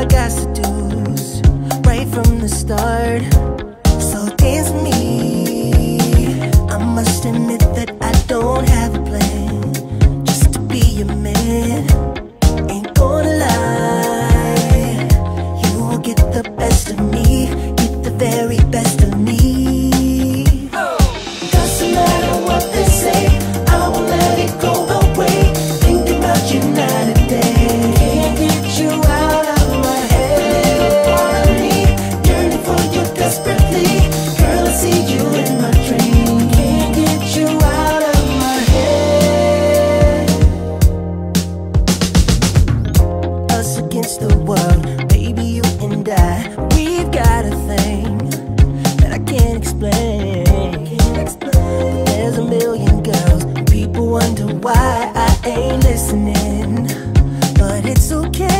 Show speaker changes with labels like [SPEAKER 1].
[SPEAKER 1] I got seduced right from the start. So dance with me. I must admit that I don't have a plan just to be your man. Ain't gonna lie, you will get the best of me. I ain't